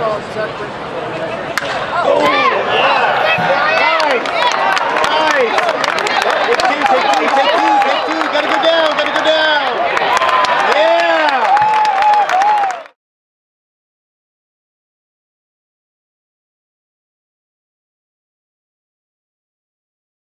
Oh, yeah. Nice. Nice.